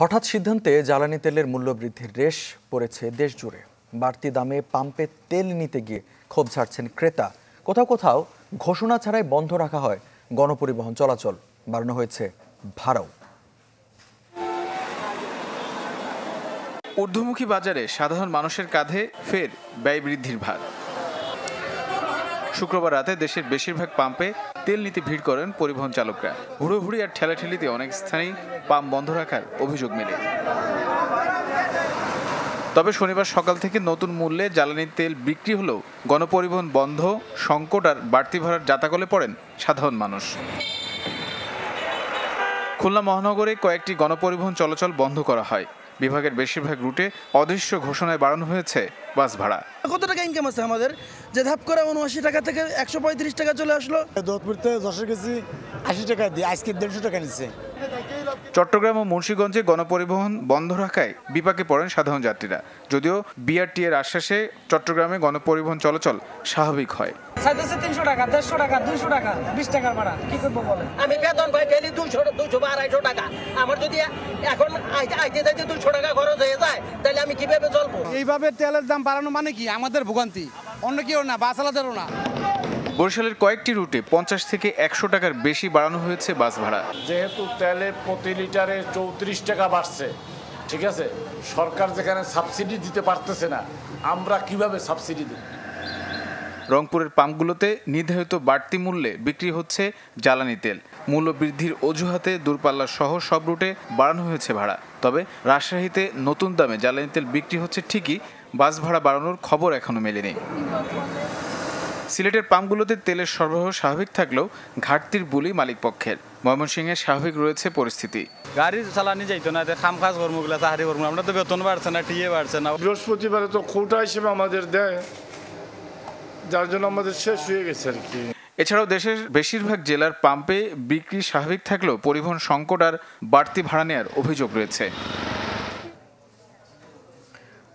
হঠাৎ সিদ্ধান্তে জ্বালানি তেলের মূল্য বৃদ্ধির রেশ পড়েছে দেশ জুড়ে বাড়তি দামে পাম্পে তেল নিতে গিয়ে ক্ষোভ ছাড়ছেন ক্রেতা। কোথাও কোথাও ঘোষণা ছাড়াই বন্ধ রাখা হয় গণপরিবহন চলাচল। বাড়ানো হয়েছে ভাড়াও। ঊর্ধ্বমুখী বাজারে সাধারণ মানুষের কাঁধে ফের ব্যয় বৃদ্ধির ভার। শুক্রবার রাতে দেশের বেশিরভাগ পাম্পে তেল নিতে ভিড় করেন পরিবহন চালকরা। হুড়োহুড়ি আর ঠেলাঠেলিতে অনেক স্থানেই পাম্প বন্ধ রাখার অভিযোগ মেলে। তবে শনিবার সকাল থেকে নতুন মূল্যে জ্বালানি তেল বিক্রি হলেও গণপরিবহন বন্ধ, সংকট আর বাড়তি ভাড়ার জাতাকলে পড়েন সাধারণ মানুষ। খুলনা মহানগরে কয়েকটি গণপরিবহন চলাচল বন্ধ করা হয়। বিভাগের বেশিরভাগ রুটে অদৃশ্য ঘোষণায় বাড়ানো হয়েছে বাস ভাড়া। কত টাকা ইনকাম আছে আমাদের? যে ধাপ করে উনআশি টাকা থেকে একশো পঁয়ত্রিশ টাকা চলে আসলো। দোধপুরতে দশের কেজি আশি টাকা দিয়ে আজকে দেড়শো টাকা নিচ্ছে। চট্টগ্রাম ও মুন্সীগঞ্জে গণপরিবহন বন্ধ রাখায় বিপাকে পড়েন সাধারণ যাত্রীরা। যদিও বিআরটি এর আশ্বাসে চট্টগ্রামে গণপরিবহন চলাচল স্বাভাবিক হয়। তিনশো টাকা দেড়শো টাকা দুইশো টাকা বিশ টাকার ভাড়া কি করব বলেন? আমি বেতন পাই ডেলি দুইশো দুইশো বা আড়াইশো টাকা। আমার যদি এখন আইতে আইতে যাইতে দুইশো টাকা খরচ হয়ে যায় তাহলে আমি কীভাবে চলবো? এইভাবে তেলের দাম বাড়ানো মানে কি? আমাদের ভোগান্তি। অন্য কেউ না বাস আলাদারও না। বরিশালের কয়েকটি রুটে পঞ্চাশ থেকে একশো টাকার বেশি বাড়ানো হয়েছে বাস ভাড়া। যেহেতু তেলের প্রতি লিটারে চৌত্রিশ টাকা বাড়ছে ঠিক আছে? সরকার যেখানে সাবসিডি দিতে পারতেছে না আমরা কীভাবে সাবসিডি দেব? রংপুরের পাম্পগুলোতে নির্ধারিত বাড়তি মূল্যে বিক্রি হচ্ছে জ্বালানি তেল। মূল্য বৃদ্ধির অজুহাতে দূরপাল্লা সহ সব রুটে বাড়ানো হয়েছে ভাড়া। তবে রাজশাহীতে নতুন দামে জ্বালানি তেল বিক্রি হচ্ছে ঠিকই বাস ভাড়া বাড়ানোর খবর এখনও মেলেনি। সিলেটের পাম্পগুলোতে তেলের সরবরাহ স্বাভাবিক থাকলেও ঘাটতির বুলি মালিকপক্ষের। ময়মনসিংহে স্বাভাবিক রয়েছে পরিস্থিতি। গাড়ি চালানি যাইতো না খাম কাজ কর্মগুলো চাহারি কর্ম আমরা তো বেতন বাড়ছে না টিয়ে বাড়ছে না। বৃহস্পতিবারে তো কোটা হিসেবে আমাদের দেয় যার জন্য আমাদের শেষ হয়ে গেছে আর কি। এছাড়াও দেশের বেশিরভাগ জেলার পাম্পে বিক্রি স্বাভাবিক থাকলেও পরিবহন সংকট আর বাড়তি ভাড়া নেওয়ার অভিযোগ রয়েছে।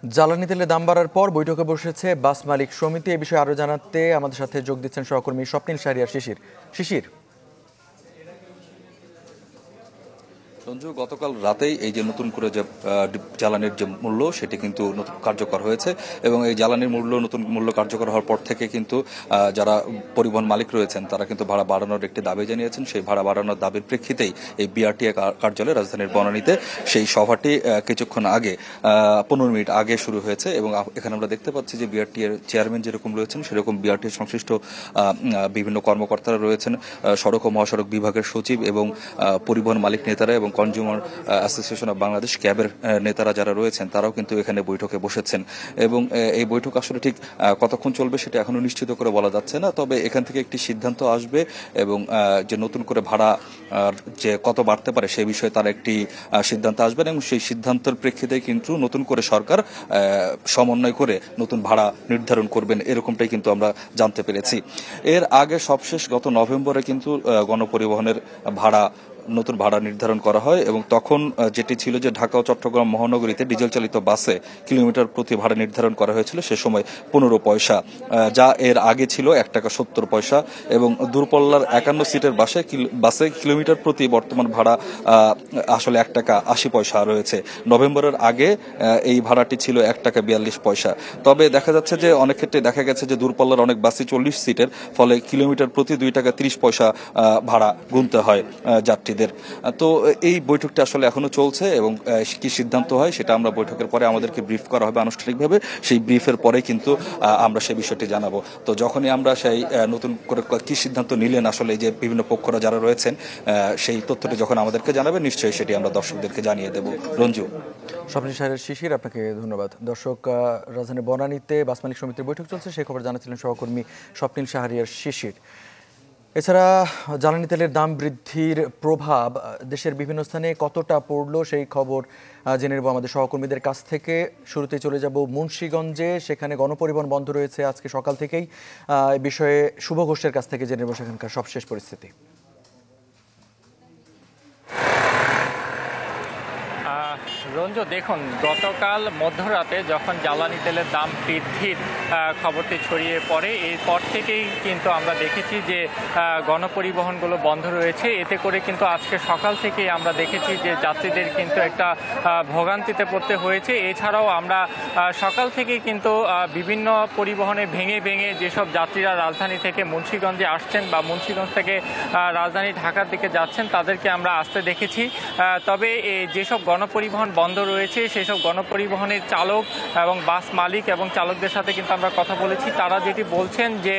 জ্বালানি তেলের দাম বাড়ার পর বৈঠকে বসেছে বাস মালিক সমিতি। এ বিষয়ে আরও জানাতে আমাদের সাথে যোগ দিচ্ছেন সহকর্মী স্বপ্নিল শাহরিয়ার শিশির। শিশির সঞ্জু, গতকাল রাতেই এই যে নতুন করে যে জ্বালানির যে মূল্য, সেটি কিন্তু নতুন কার্যকর হয়েছে এবং এই জ্বালানির মূল্য, নতুন মূল্য কার্যকর হওয়ার পর থেকে কিন্তু যারা পরিবহন মালিক রয়েছেন, তারা কিন্তু ভাড়া বাড়ানোর একটি দাবি জানিয়েছেন। সেই ভাড়া বাড়ানোর দাবির প্রেক্ষিতেই এই বিআরটিএ কার্যালয় রাজধানীর বনানীতে সেই সভাটি কিছুক্ষণ আগে পনেরো মিনিট আগে শুরু হয়েছে এবং এখানে আমরা দেখতে পাচ্ছি যে বিআরটি এর চেয়ারম্যান যেরকম রয়েছেন, সেরকম বিআরটি সংশ্লিষ্ট বিভিন্ন কর্মকর্তারা রয়েছেন সড়ক ও মহাসড়ক বিভাগের সচিব এবং পরিবহন মালিক নেতারা এবং কনজিউমার অ্যাসোসিয়েশন অব বাংলাদেশ ক্যাবের নেতারা যারা রয়েছেন, তারাও কিন্তু এখানে বৈঠকে বসেছেন। এবং এই বৈঠক আসলে ঠিক কতক্ষণ চলবে সেটা এখনও নিশ্চিত করে বলা যাচ্ছে না, তবে এখান থেকে একটি সিদ্ধান্ত আসবে এবং যে নতুন করে ভাড়া যে কত বাড়তে পারে সেই বিষয়ে তার একটি সিদ্ধান্ত আসবেন এবং সেই সিদ্ধান্তের প্রেক্ষিতে কিন্তু নতুন করে সরকার সমন্বয় করে নতুন ভাড়া নির্ধারণ করবেন, এরকমটাই কিন্তু আমরা জানতে পেরেছি। এর আগে সবশেষ গত নভেম্বরে কিন্তু গণপরিবহনের ভাড়া নতুন ভাড়া নির্ধারণ করা হয় এবং তখন যেটি ছিল যে ঢাকা ও চট্টগ্রাম মহানগরীতে ডিজেল চালিত বাসে কিলোমিটার প্রতি ভাড়া নির্ধারণ করা হয়েছিল, সে সময় পনেরো পয়সা যা এর আগে ছিল এক টাকা সত্তর পয়সা এবং দূরপল্লার একান্ন সিটের বাসে বাসে কিলোমিটার প্রতি বর্তমান ভাড়া আসলে এক টাকা আশি পয়সা রয়েছে। নভেম্বরের আগে এই ভাড়াটি ছিল এক টাকা বিয়াল্লিশ পয়সা। তবে দেখা যাচ্ছে যে অনেক ক্ষেত্রে দেখা গেছে যে দূরপল্লার অনেক বাসই চল্লিশ সিটের, ফলে কিলোমিটার প্রতি দুই টাকা ত্রিশ পয়সা ভাড়া গুনতে হয় যাত্রী প্রার্থীদের তো, এই বৈঠকটা আসলে এখনও চলছে এবং কি সিদ্ধান্ত হয় সেটা আমরা বৈঠকের পরে আমাদেরকে ব্রিফ করা হবে আনুষ্ঠানিকভাবে। সেই ব্রিফের পরে কিন্তু আমরা সেই বিষয়টি জানাব। তো, যখনই আমরা সেই নতুন করে কি সিদ্ধান্ত নিলেন আসলে যে বিভিন্ন পক্ষরা যারা রয়েছেন সেই তথ্যটি যখন আমাদেরকে জানাবে নিশ্চয়ই সেটি আমরা দর্শকদেরকে জানিয়ে দেব। রঞ্জু। স্বপ্নিল সাহের শিশির, আপনাকে ধন্যবাদ। দর্শক রাজধানী বনানীতে বাস মালিক সমিতির বৈঠক চলছে। সেই খবর জানাচ্ছিলেন সহকর্মী স্বপ্নিল শাহরিয়ার শিশির। এছাড়া জ্বালানি তেলের দাম বৃদ্ধির প্রভাব দেশের বিভিন্ন স্থানে কতটা পড়ল সেই খবর জেনে নেব আমাদের সহকর্মীদের কাছ থেকে। শুরুতে চলে যাব মুন্সীগঞ্জে, সেখানে গণপরিবহন বন্ধ রয়েছে আজকে সকাল থেকেই। বিষয়ে শুভ ঘোষের কাছ থেকে জেনে নেব সেখানকার সবশেষ পরিস্থিতি। রঞ্জু, দেখুন, গতকাল মধ্যরাতে যখন জ্বালানি তেলের দাম বৃদ্ধির খবরটি ছড়িয়ে পড়ে, এরপর থেকেই কিন্তু আমরা দেখেছি যে গণপরিবহনগুলো বন্ধ রয়েছে। এতে করে কিন্তু আজকে সকাল থেকেই আমরা দেখেছি যে, যাত্রীদের কিন্তু একটা ভোগান্তিতে পড়তে হয়েছে। এছাড়াও আমরা সকাল থেকেই কিন্তু বিভিন্ন পরিবহনে ভেঙে ভেঙে যেসব যাত্রীরা রাজধানী থেকে মুন্সীগঞ্জে আসছেন বা মুন্সীগঞ্জ থেকে রাজধানী ঢাকার দিকে যাচ্ছেন, তাদেরকে আমরা আসতে দেখেছি। তবে যেসব গণপরিবহন বন্ধ রয়েছে। সেসব গণপরিবহনের চালক এবং বাস মালিক এবং চালকদের সাথে কিন্তু আমরা কথা বলেছি। তারা যেটি বলছেন যে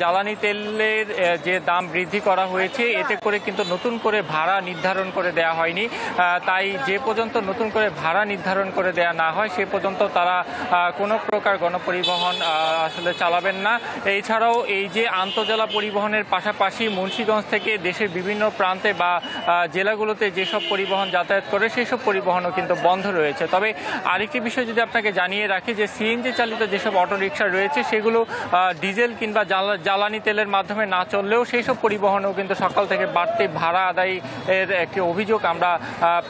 জ্বালানি তেলের যে দাম বৃদ্ধি করা হয়েছে, এতে করে কিন্তু নতুন করে ভাড়া নির্ধারণ করে দেওয়া হয়নি। তাই যে পর্যন্ত নতুন করে ভাড়া নির্ধারণ করে দেওয়া না হয়, সে পর্যন্ত তারা কোনো প্রকার গণপরিবহন আসলে চালাবেন না। এছাড়াও এই যে আন্তজেলা পরিবহনের পাশাপাশি মুন্সীগঞ্জ থেকে দেশের বিভিন্ন প্রান্তে বা জেলাগুলোতে যেসব পরিবহন যাতায়াত করে সেই সব পরিবহনও কিন্তু বন্ধ রয়েছে। তবে আরেকটি বিষয় যদি আপনাকে জানিয়ে রাখি যে সিএনজি চালিত যেসব অটোরিকশা রয়েছে, সেগুলো ডিজেল কিংবা জ্বালা- জ্বালানি তেলের মাধ্যমে না চললেও সেই সব পরিবহনেও কিন্তু সকাল থেকে বাড়তি ভাড়া আদায়ের একটি অভিযোগ আমরা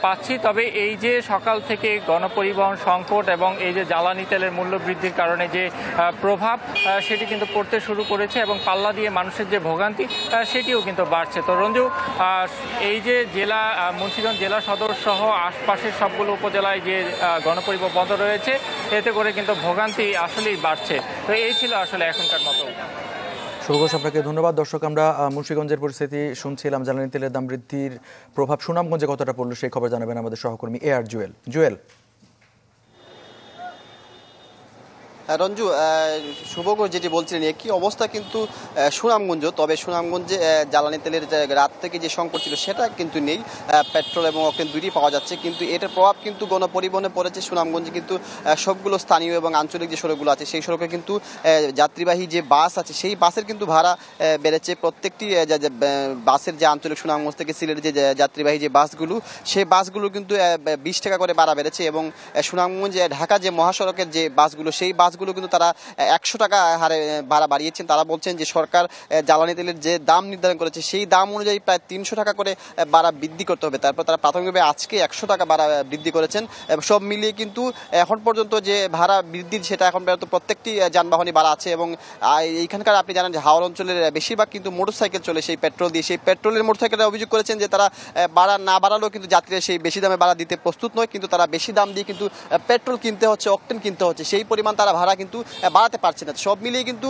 পাচ্ছি। তবে এই যে সকাল থেকে গণপরিবহন সংকট এবং এই যে জ্বালানি তেলের মূল্য বৃদ্ধির কারণে যে প্রভাব সেটি কিন্তু পড়তে শুরু করেছে এবং পাল্লা দিয়ে মানুষের যে ভোগান্তি সেটিও কিন্তু বাড়ছে। তো রঞ্জু এই যে জেলা মুন্সিগঞ্জ জেলা সদর সহ আশপাশের সবগুলো উপজেলায় যে গণপরিবহন বন্ধ রয়েছে। এতে করে কিন্তু ভোগান্তি আসলেই বাড়ছে। তো এই ছিল আসলে এখনকার মতো। সুঘোষ আপনাকে ধন্যবাদ। দর্শক, আমরা মুন্সিগঞ্জের পরিস্থিতি শুনছিলাম। জ্বালানি তেলের দাম বৃদ্ধির প্রভাব সুনামগঞ্জে কতটা পড়ল সেই খবর জানাবেন আমাদের সহকর্মী এ আর জুয়েল। জুয়েল হ্যাঁ, রঞ্জু শুভকর যেটি বলছিলেন একই অবস্থা কিন্তু সুনামগঞ্জ? তবে সুনামগঞ্জে জ্বালানি তেলের রাত থেকে যে সংকট ছিল, সেটা কিন্তু নেই। পেট্রোল এবং অক্টেন দুইটি পাওয়া যাচ্ছে, কিন্তু এটার প্রভাব কিন্তু গণপরিবহনে পড়েছে সুনামগঞ্জে। কিন্তু সবগুলো স্থানীয় এবং আঞ্চলিক যে সড়কগুলো আছে, সেই সড়কে কিন্তু যাত্রীবাহী যে বাস আছে, সেই বাসের কিন্তু ভাড়া বেড়েছে। প্রত্যেকটি বাসের যে আঞ্চলিক সুনামগঞ্জ থেকে সিলেটের যে যাত্রীবাহী যে বাসগুলো, সেই বাসগুলো কিন্তু বিশ টাকা করে ভাড়া বেড়েছে এবং সুনামগঞ্জ ঢাকা যে মহাসড়কের যে বাসগুলো, সেই বাসগুলো কিন্তু তারা একশো টাকা হারে ভাড়া বাড়িয়েছেন। তারা বলছেন যে সরকার জ্বালানি তেলের যে দাম নির্ধারণ করেছে, সেই দাম অনুযায়ী প্রায় তিনশো টাকা করে ভাড়া বৃদ্ধি করতে হবে। তারপর তারা প্রাথমিকভাবে আজকে একশো টাকা ভাড়া বৃদ্ধি করেছেন। সব মিলিয়ে কিন্তু এখন পর্যন্ত যে ভাড়া বৃদ্ধির, সেটা এখন পর্যন্ত প্রত্যেকটি যানবাহনই ভাড়া আছে এবং এইখানকার আপনি জানেন যে হাওড় অঞ্চলের বেশিরভাগ কিন্তু মোটরসাইকেল চলে সেই পেট্রোল দিয়ে। সেই পেট্রোলের মোটরসাইকেলের অভিযোগ করেছেন যে তারা ভাড়া না বাড়ালেও কিন্তু যাত্রীরা সেই বেশি দামে ভাড়া দিতে প্রস্তুত নয়। কিন্তু তারা বেশি দাম দিয়ে কিন্তু পেট্রোল কিনতে হচ্ছে, অক্টেন কিনতে হচ্ছে। সেই পরিমাণ তারা ভাড়া কিন্তু বাড়াতে পারছে না। সব মিলিয়ে কিন্তু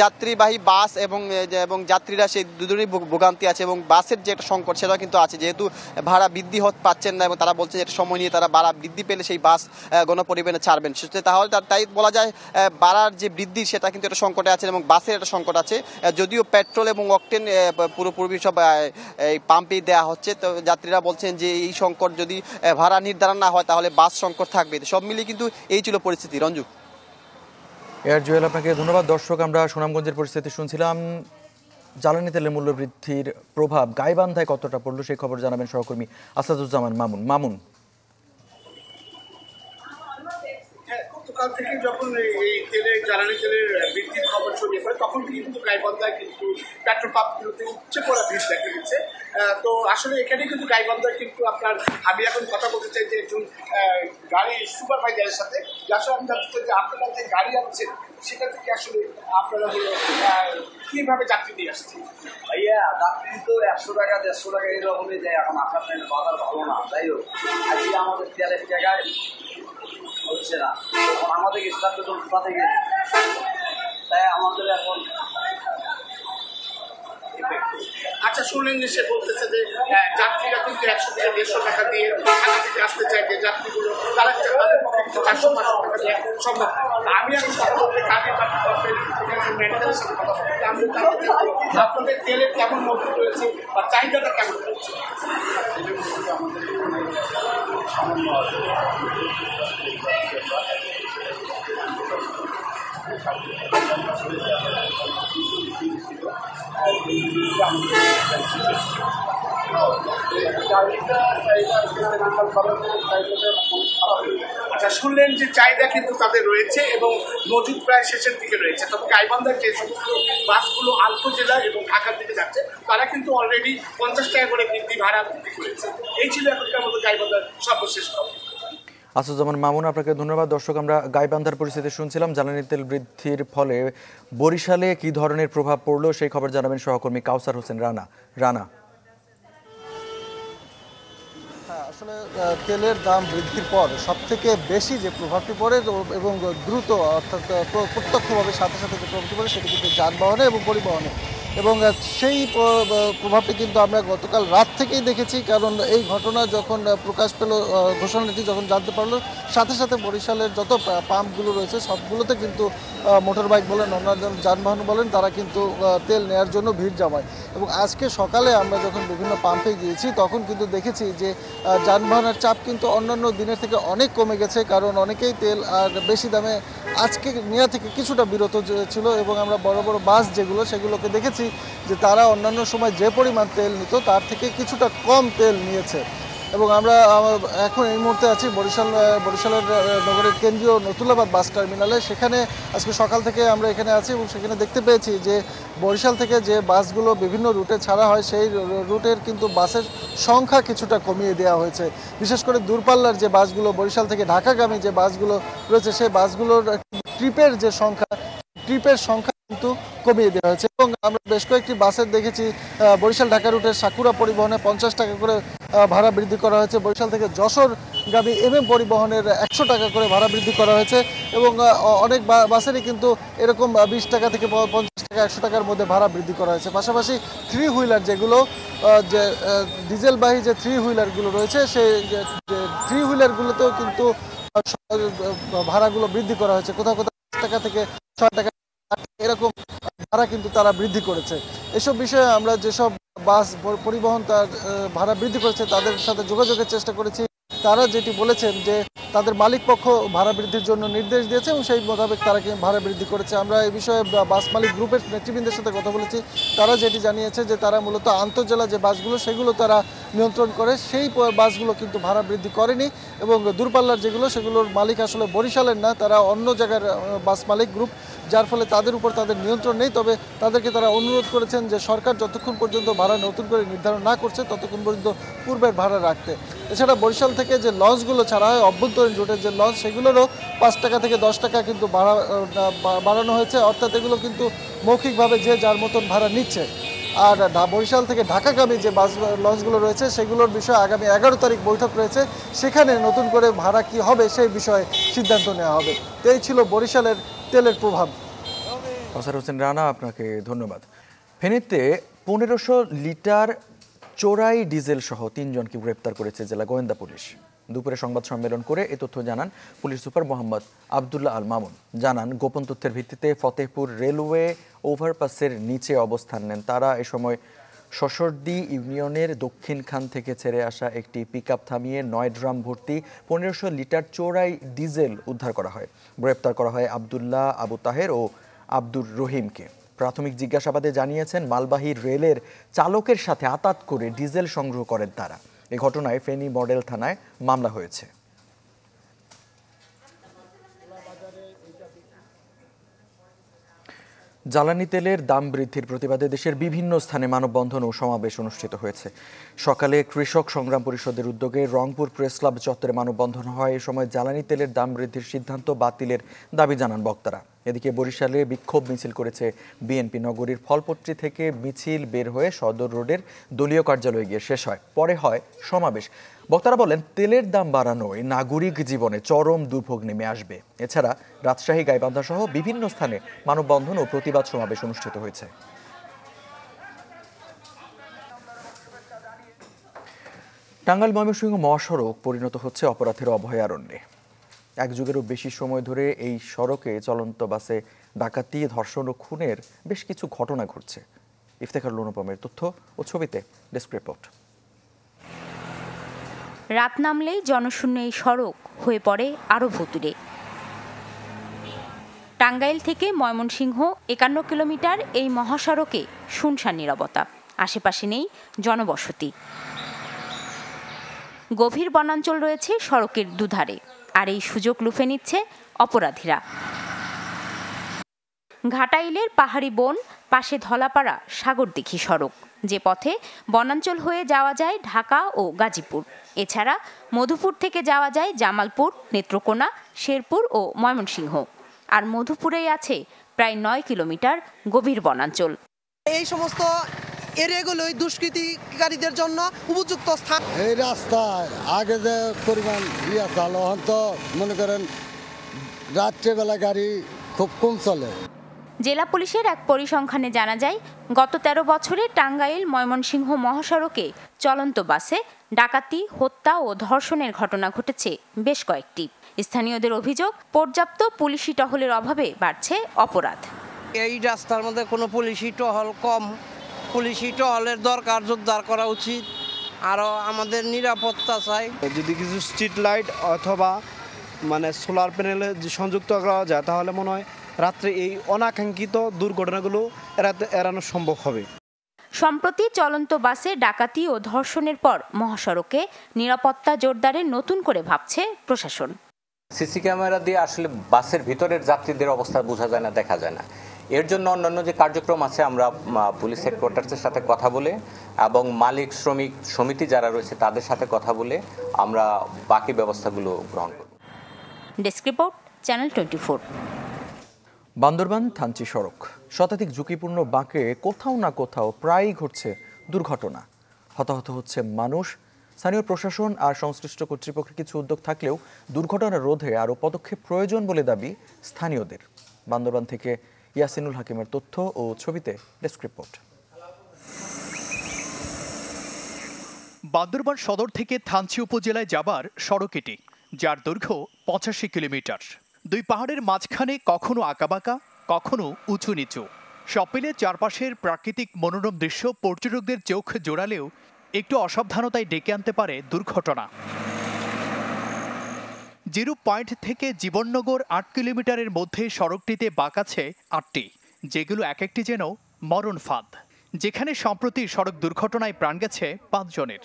যাত্রীবাহী বাস এবং এবং যাত্রীরা সেই দুজনেই ভোগান্তি আছে এবং বাসের যে একটা সংকট, সেটাও কিন্তু আছে। যেহেতু ভাড়া বৃদ্ধি হতে, পাচ্ছেন না এবং তারা বলছে যে সময় নিয়ে তারা ভাড়া বৃদ্ধি পেলে সেই বাস গণপরিবহনে ছাড়বেন। তাহলে তাই বলা যায় ভাড়ার যে বৃদ্ধি, সেটা কিন্তু একটা সংকটে আছে এবং বাসের একটা সংকট আছে। যদিও পেট্রোল এবং অকটেন পুরোপুরি সব এই পাম্পেই দেওয়া হচ্ছে। তো যাত্রীরা বলছেন যে এই সংকট যদি ভাড়া নির্ধারণ না হয়, তাহলে বাস সংকট থাকবে। সব মিলিয়ে কিন্তু এই ছিল পরিস্থিতি। রঞ্জু। এয়ার জুয়েল, আপনাকে ধন্যবাদ। দর্শক, আমরা সুনামগঞ্জের পরিস্থিতি শুনছিলাম। জ্বালানি তেলের মূল্য বৃদ্ধির প্রভাব গাইবান্ধায় কতটা পড়ল, সেই খবর জানাবেন সহকর্মী আসাদুজ্জামান মামুন। মামুন। গতকাল থেকে যখন এই- তেলের, জ্বালানি তেলের বৃদ্ধির খবর ছড়িয়ে পড়ে, তখন কিন্তু গাইবান্ধায় কিন্তু পেট্রোল পাম্পগুলোতে উপচে পড়া ভিড় দেখা গেছে। তো আসলে এখানে কিন্তু গাইবান্ধায় কিন্তু আপনার, আমি এখন কথা বলতে চাই যে একজন গাড়ি সুপারভাইজারের সাথে আসলে আমি জানতে চাই যে আপনারা যে গাড়ি আনছেন, সেটা থেকে আসলে আপনারা হলো কীভাবে যাত্রী নিয়ে আসছেন? ভাইয়া, যাত্রী তো একশো টাকা, দেড়শো টাকা এরকমই যায় এখন আপনার বাজার ভালো না। যাই হোক, আজকে আমাদের তেলের জায়গায় হচ্ছে না। আমাদের স্টাফ তো কোথা থেকে তাই আমাদের এখন আচ্ছা শুনলেন যে সে বলতেছে যে আহ, যাত্রীরা কিন্তু একশো থেকে দেড়শো টাকা দিয়ে ঢাকা থেকে আসতে চায় যে যাত্রীগুলো তারা চারশো পাঁচশো টাকা দিয়ে সম্ভব। আমি এখন কথা বলতে কাজে ম্যানেজারের সাথে কথা বলতে আমি আপনাদের তেলের কেমন মজুত রয়েছে বা চাহিদাটা কেমন রয়েছে? আচ্ছা শুনলেন যে চাহিদা কিন্তু তাদের রয়েছে এবং মজুদ প্রায় শেষের দিকে রয়েছে। তবে গাইবান্ধার যে সমস্ত বাসগুলো আলতো জেলা এবং ঢাকার দিকে যাচ্ছে, তারা কিন্তু অলরেডি পঞ্চাশ টাকা করে বৃদ্ধি ভাড়া বৃদ্ধি করেছে। এই ছিল এখনকার মতো গাইবান্ধার সর্বশেষ খবর। আসুজ্জামান মামুন, আপনাকে ধন্যবাদ। দর্শক, আমরা গাইবান্ধার পরিস্থিতি শুনছিলাম। জ্বালানি তেল বৃদ্ধির ফলে বরিশালে কি ধরনের প্রভাব পড়ল সেই খবর জানাবেন সহকর্মী কাউসার হোসেন রানা। রানা। হ্যাঁ আসলে তেলের দাম বৃদ্ধির পর সবথেকে বেশি যে প্রভাবটি পড়ে এবং দ্রুত, অর্থাৎ প্রত্যক্ষভাবে সাথে সাথে যে প্রভাবটি পড়ে সেটি কিন্তু যানবাহনে এবং পরিবহনে। এবং সেই প্রভাবটি কিন্তু আমরা গতকাল রাত থেকেই দেখেছি, কারণ এই ঘটনা যখন প্রকাশ পেল ঘোষণাটি যখন জানতে পারল, সাথে সাথে বরিশালের যত পাম্পগুলো রয়েছে, সবগুলোতে কিন্তু মোটর বাইক বলেন, অন্যান্য যানবাহন বলেন, তারা কিন্তু তেল নেয়ার জন্য ভিড় জমায়। এবং আজকে সকালে আমরা যখন বিভিন্ন পাম্পে গিয়েছি, তখন কিন্তু দেখেছি যে যানবাহনের চাপ কিন্তু অন্যান্য দিনের থেকে অনেক কমে গেছে, কারণ অনেকেই তেল আর বেশি দামে আজকে নেওয়া থেকে কিছুটা বিরত ছিল এবং আমরা বড় বড় বাস যেগুলো, সেগুলোকে দেখেছি। যে তারা অন্যান্য সময় যে পরিমাণ তেল নিত, তার থেকে কিছুটা কম তেল নিয়েছে। এবং আমরা এখন এই মুহূর্তে আছি বরিশাল বরিশালের নগরের কেন্দ্রীয় নতুলাবাদ বাস টার্মিনালে। সেখানে আজকে সকাল থেকে আমরা এখানে আছি এবং সেখানে দেখতে পেয়েছি যে বরিশাল থেকে যে বাসগুলো বিভিন্ন রুটে ছাড়া হয়, সেই রুটের কিন্তু বাসের সংখ্যা কিছুটা কমিয়ে দেওয়া হয়েছে। বিশেষ করে দূরপাল্লার যে বাসগুলো, বরিশাল থেকে ঢাকাগামী যে বাসগুলো রয়েছে, সেই বাসগুলোর ট্রিপের যে সংখ্যা ট্রিপের সংখ্যা কিন্তু কমিয়ে দেওয়া হয়েছে এবং আমরা বেশ কয়েকটি বাসের দেখেছি বরিশাল ঢাকা রুটের সাকুরা পরিবহনে পঞ্চাশ টাকা করে ভাড়া বৃদ্ধি করা হয়েছে। বরিশাল থেকে যশোর গামী এম এম পরিবহনের একশো টাকা করে ভাড়া বৃদ্ধি করা হয়েছে এবং অনেক বাসেরই কিন্তু এরকম বিশ টাকা থেকে পঞ্চাশ টাকা, একশো টাকার মধ্যে ভাড়া বৃদ্ধি করা হয়েছে। পাশাপাশি থ্রি হুইলার যেগুলো যে ডিজেলবাহী যে থ্রি হুইলারগুলো রয়েছে, সেই থ্রি হুইলারগুলোতেও কিন্তু ভাড়াগুলো বৃদ্ধি করা হয়েছে। কোথাও কোথাও টাকা থেকে ছয় টাকা এরকম ভাড়া কিন্তু তারা বৃদ্ধি করেছে। এসব বিষয়ে আমরা যেসব বাস পরিবহন তার ভাড়া বৃদ্ধি করেছে, তাদের সাথে যোগাযোগের চেষ্টা করেছি। তারা যেটি বলেছেন যে তাদের মালিক পক্ষ ভাড়া বৃদ্ধির জন্য নির্দেশ দিয়েছে এবং সেই মোতাবেক তারা ভাড়া বৃদ্ধি করেছে। আমরা এই বিষয়ে বাস মালিক গ্রুপের নেতৃবৃন্দের সাথে কথা বলেছি। তারা যেটি জানিয়েছে যে তারা মূলত আন্তঃজেলা যে বাসগুলো, সেগুলো তারা নিয়ন্ত্রণ করে, সেই বাসগুলো কিন্তু ভাড়া বৃদ্ধি করেনি এবং দূরপাল্লার যেগুলো, সেগুলোর মালিক আসলে বরিশালের না, তারা অন্য জায়গার বাস মালিক গ্রুপ, যার ফলে তাদের উপর তাদের নিয়ন্ত্রণ নেই। তবে তাদেরকে তারা অনুরোধ করেছেন যে সরকার যতক্ষণ পর্যন্ত ভাড়া নতুন করে নির্ধারণ না করছে, ততক্ষণ পর্যন্ত পূর্বের ভাড়া রাখতে। এছাড়া বরিশাল থেকে যে লঞ্চগুলো ছাড়া হয় অভ্যন্তরীণ রুটের যে লঞ্চ, সেগুলোরও পাঁচ টাকা থেকে দশ টাকা কিন্তু বাড়া বাড়ানো হয়েছে। অর্থাৎ এগুলো কিন্তু মৌখিকভাবে যে যার মতন ভাড়া নিচ্ছে। আর বরিশাল থেকে ঢাকাগামী যে বাস, লঞ্চগুলো রয়েছে, সেগুলোর বিষয়ে আগামী এগারো তারিখ বৈঠক রয়েছে। সেখানে নতুন করে ভাড়া কি হবে, সেই বিষয়ে সিদ্ধান্ত নেওয়া হবে। এই ছিল বরিশালের তেলের প্রভাব। কাউসার হোসেন রানা, আপনাকে ধন্যবাদ। ফেনীতে পনেরোশো লিটার চোরাই ডিজেল সহ তিনজনকে গ্রেপ্তার করেছে জেলা গোয়েন্দা পুলিশ। দুপুরে সংবাদ সম্মেলন করে এ তথ্য জানান পুলিশ সুপার মোহাম্মদ আবদুল্লাহ আল মামুন। জানান, গোপন তথ্যের ভিত্তিতে ফতেহপুর রেলওয়ে ওভারপাসের নিচে অবস্থান নেন। তারা এ সময় শশর্দি ইউনিয়নের দক্ষিণ খান থেকে ছেড়ে আসা একটি পিকআপ থামিয়ে নয় ড্রাম ভর্তি পনেরোশো লিটার চোরাই ডিজেল উদ্ধার করা হয়। গ্রেপ্তার করা হয় আবদুল্লাহ, আবু তাহের ও আব্দুর রহিমকে। প্রাথমিক জিজ্ঞাসাবাদে জানিয়েছেন, মালবাহী রেলের চালকের সাথে আতাত করে ডিজেল সংগ্রহ করেন তারা। এ ঘটনায় ফেনী মডেল থানায় মামলা হয়েছে। জ্বালানি তেলের দাম বৃদ্ধির প্রতিবাদে দেশের বিভিন্ন স্থানে মানববন্ধন ও সমাবেশ অনুষ্ঠিত হয়েছে। সকালে কৃষক সংগ্রাম পরিষদের উদ্যোগে রংপুর প্রেস ক্লাব চত্বরে মানববন্ধন হয়। এ সময় জ্বালানি তেলের দাম বৃদ্ধির সিদ্ধান্ত বাতিলের দাবি জানান বক্তারা। এদিকে বরিশালে বিক্ষোভ মিছিল করেছে বিএনপি নগরীর ফলপট্রি থেকে মিছিল বের হয়ে সদর রোডের দলীয় কার্যালয়ে গিয়ে শেষ হয়। পরে হয় সমাবেশ। বক্তারা বলেন, তেলের দাম বাড়ানোয় নাগরিক জীবনে চরম দুর্ভোগ নেমে আসবে। এছাড়া রাজশাহী, গাইবান্ধা সহ বিভিন্ন স্থানে মানববন্ধন ও প্রতিবাদ সমাবেশ অনুষ্ঠিত হয়েছে। টাঙ্গাইল, ময়মনসিংহ মহাসড়ক পরিণত হচ্ছে অপরাধের অভয়ারণ্যে। এক যুগেরও বেশি সময় ধরে এই সড়কে চলন্ত বাসে ডাকাতি, ধর্ষণ ও খুনের বেশ কিছু ঘটনা ঘটছে। ইফতেখার অনুপমের তথ্য ও ছবিতে ডেস্ক রিপোর্ট। রাত নামলেই জনশূন্য এই সড়ক হয়ে পড়ে আরও ভুতুরে টাঙ্গাইল থেকে ময়মনসিংহ, একান্ন কিলোমিটার এই মহাসড়কে শুনশান নিরবতা, আশেপাশে নেই জনবসতি। গভীর বনাঞ্চল রয়েছে সড়কের দুধারে, আর এই সুযোগ লুফে নিচ্ছে অপরাধীরা। ঘাটাইলের পাহাড়ি বন পাশে ধলাপাড়া সাগরদিঘি সড়ক যে পথে বনাঞ্চল হয়ে যাওয়া যায় ঢাকা ও গাজীপুর। এছাড়া মধুপুর থেকে যাওয়া যায় জামালপুর নেত্রকোনা শেরপুর ও ময়মনসিংহ। আর মধুপুরেই আছে প্রায় নয় কিলোমিটার গভীর বনাঞ্চল। এই সমস্ত এরিয়াগুলোই দুষ্কৃতিকারীদের জন্য উপযুক্ত স্থান। এই রাস্তায় আগে যে পরিমাণ ইয়ে চালো তো মনে করেন রাত্রেবেলা গাড়ি খুব কম চলে। জেলা পুলিশের এক পরিসংখ্যানে জানা যায় গত ১৩ বছরে টাঙ্গাইল ময়মনসিংহ মহাসড়কে চলন্ত বাসে ডাকাতি হত্যা ও ধর্ষণের ঘটনা ঘটেছে বেশ কয়েকটি। স্থানীয়দের অভিযোগ পর্যাপ্ত পুলিশি টহলের অভাবে বাড়ছে অপরাধ। এই রাস্তার মধ্যে কোনো পুলিশি টহল কম। পুলিশি টহলের দরকার জোরদার করা উচিত। আরও আমাদের নিরাপত্তা চাই। যদি কিছু স্ট্রিট লাইট অথবা মানে সোলার প্যানেলে সংযুক্ত করা যায় তাহলে মনে হয় রাত্রে এই অনাকাঙ্ক্ষিত দুর্ঘটনাগুলো এড়াতে এড়ানো সম্ভব হবে। সম্প্রতি চলন্ত বাসে ডাকাতি ও ধর্ষণের পর মহাসড়কে নিরাপত্তা জোরদারে নতুন করে ভাবছে প্রশাসন। সিসি ক্যামেরা দিয়ে আসলে বাসের ভিতরের যাত্রীদের অবস্থা বোঝা যায় না দেখা যায় না। এর জন্য অন্যান্য যে কার্যক্রম আছে আমরা পুলিশ হেডকোয়ার্টার্সের সাথে কথা বলে এবং মালিক শ্রমিক সমিতি যারা রয়েছে তাদের সাথে কথা বলে আমরা বাকি ব্যবস্থাগুলো গ্রহণ করব desk report channel twenty Bandarban Thanchi সড়ক। শতাধিক ঝুঁকিপূর্ণ বাঁকে কোথাও না কোথাও প্রায়ই ঘটছে দুর্ঘটনা। হতাহত হচ্ছে মানুষ। স্থানীয় প্রশাসন আর সংশ্লিষ্ট কর্তৃপক্ষের কিছু উদ্যোগ থাকলেও দুর্ঘটনা রোধে আরও পদক্ষেপ প্রয়োজন বলে দাবি স্থানীয়দের। বান্দরবান থেকে ইয়াসিনুল হাকিমের তথ্য ও ছবিতে ডেস্ক রিপোর্ট। বান্দরবান সদর থেকে থানচি উপজেলায় যাবার সড়ক এটি, যার দৈর্ঘ্য পঁচাশি কিলোমিটার। দুই পাহাড়ের মাঝখানে কখনো আঁকাবাঁকা, কখনো উঁচু নিচু সপিলে চারপাশের প্রাকৃতিক মনোরম দৃশ্য পর্যটকদের চোখ জোড়ালেও একটু অসাবধানতায় ডেকে আনতে পারে দুর্ঘটনা। জিরো পয়েন্ট থেকে জীবননগর আট কিলোমিটারের মধ্যে সড়কটিতে বাঁক আছে আটটি, যেগুলো এক একটি যেন মরণ ফাঁদ, যেখানে সম্প্রতি সড়ক দুর্ঘটনায় প্রাণ গেছে পাঁচজনের।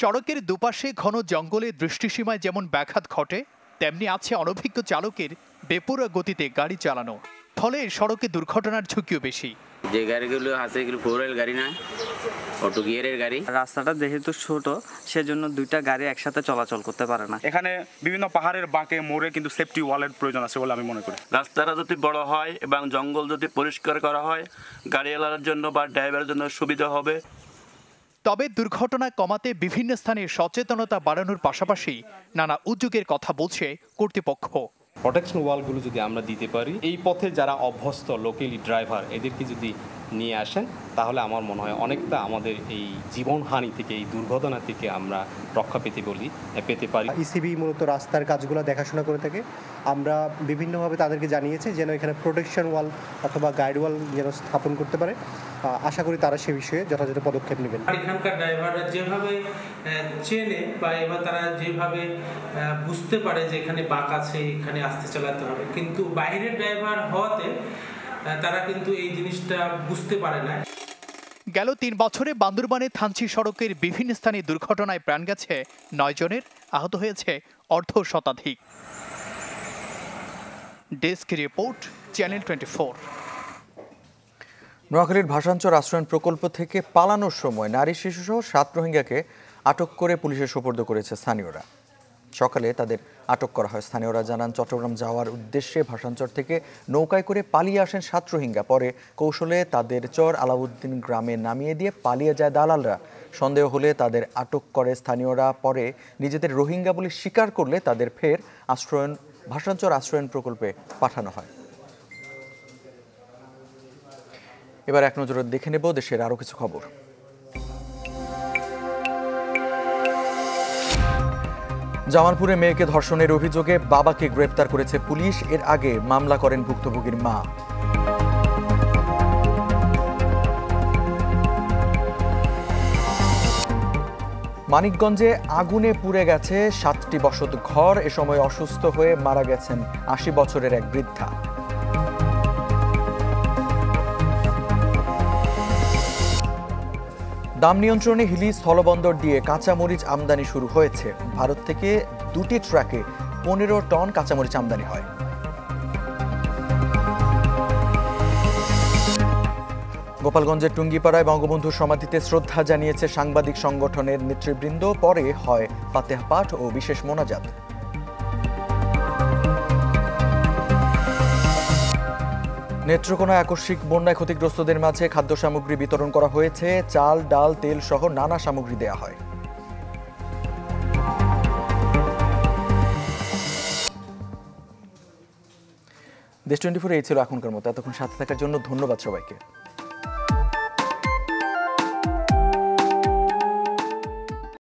সড়কের দুপাশে ঘন জঙ্গলে দৃষ্টিসীমায় যেমন ব্যাঘাত ঘটে তেমনি আছে অনভিজ্ঞ চালকের বেপরোয়া গতিতে গাড়ি চালানো। ফলে সড়কে দুর্ঘটনার ঝুঁকিও বেশি। যে গাড়িগুলো আছে এগুলো ফোর গাড়ি না অটো গিয়ারের গাড়ি। রাস্তাটা যেহেতু ছোট সেজন্য দুইটা গাড়ি একসাথে চলাচল করতে পারে না। এখানে বিভিন্ন পাহাড়ের বাঁকে মোড়ে কিন্তু সেফটি ওয়ালের প্রয়োজন আছে বলে আমি মনে করি। রাস্তাটা যদি বড় হয় এবং জঙ্গল যদি পরিষ্কার করা হয় গাড়ি গাড়িওয়ালার জন্য বা ড্রাইভারের জন্য সুবিধা হবে। তবে দুর্ঘটনা কমাতে বিভিন্ন স্থানে সচেতনতা বাড়ানোর পাশাপাশি নানা উদ্যোগের কথা বলছে কর্তৃপক্ষ। প্রোটেকশন ওয়ালগুলো যদি আমরা দিতে পারি, এই পথে যারা অভ্যস্ত লোকেলি ড্রাইভার এদেরকে যদি নিয়ে আসেন তাহলে আমার মনে হয় অনেকটা আমাদের এই জীবনহানি থেকে এই দুর্ঘটনা থেকে আমরা রক্ষা পেতে বলি পেতে পারি। ইসিবি মূলত রাস্তার কাজগুলো দেখাশোনা করে থাকে। আমরা বিভিন্নভাবে তাদেরকে জানিয়েছি যেন এখানে প্রোটেকশন ওয়াল অথবা গাইড ওয়াল যেন স্থাপন করতে পারে। আশা করি তারা সে বিষয়ে যথাযথ পদক্ষেপ নেবেন। এখানকার ড্রাইভাররা যেভাবে চেনে বা এবার তারা যেভাবে বুঝতে পারে যে এখানে বাঁক আছে এখানে আসতে চালাতে হবে। কিন্তু বাইরের ড্রাইভার হওয়াতে তারা কিন্তু এই জিনিসটা বুঝতে পারে না গেল তিন বছরে বান্দরবানে থানচি সড়কের বিভিন্ন স্থানে দুর্ঘটনায় প্রাণ গেছে নয় জনের। আহত হয়েছে অর্ধ শতাধিক। Desk report channel twenty four. নোয়াখালীর ভাষাঞ্চর আশ্রয়ণ প্রকল্প থেকে পালানোর সময় নারী শিশুসহ সাত রোহিঙ্গাকে আটক করে পুলিশের সোপর্দ করেছে স্থানীয়রা। সকালে তাদের আটক করা হয়। স্থানীয়রা জানান, চট্টগ্রাম যাওয়ার উদ্দেশ্যে ভাষাঞ্চর থেকে নৌকায় করে পালিয়ে আসেন সাত রোহিঙ্গা। পরে কৌশলে তাদের চর আলাউদ্দিন গ্রামে নামিয়ে দিয়ে পালিয়ে যায় দালালরা। সন্দেহ হলে তাদের আটক করে স্থানীয়রা। পরে নিজেদের রোহিঙ্গা বলে স্বীকার করলে তাদের ফের আশ্রয়ন ভাষাঞ্চর আশ্রয়ন প্রকল্পে পাঠানো হয়। এবার এক নজরে দেখে নেব দেশের আরও কিছু খবর। জামালপুরে মেয়েকে ধর্ষণের অভিযোগে বাবাকে গ্রেপ্তার করেছে পুলিশ। এর আগে মামলা করেন ভুক্তভোগীর মা। মানিকগঞ্জে আগুনে পুড়ে গেছে সাতটি বসত ঘর। এ সময় অসুস্থ হয়ে মারা গেছেন আশি বছরের এক বৃদ্ধা। দাম নিয়ন্ত্রণে হিলি স্থলবন্দর দিয়ে কাঁচামরিচ আমদানি শুরু হয়েছে। ভারত থেকে দুটি ট্রাকে পনেরো টন কাঁচামরিচ আমদানি হয়। গোপালগঞ্জের টুঙ্গিপাড়ায় বঙ্গবন্ধু সমাধিতে শ্রদ্ধা জানিয়েছে সাংবাদিক সংগঠনের নেতৃবৃন্দ। পরে হয় ফাতেহ পাঠ ও বিশেষ মোনাজাত। নেত্রকোনা আকস্মিক বন্যায় ক্ষতিগ্রস্তদের মাঝে খাদ্য সামগ্রী বিতরণ করা হয়েছে, চাল, ডাল, তেল সহ নানা সামগ্রী দেয়া হয়। দেশ টোয়েন্টি ফোর এই ছিল এখনকার মতো। এতক্ষণ সাথে থাকার জন্য ধন্যবাদ সবাইকে।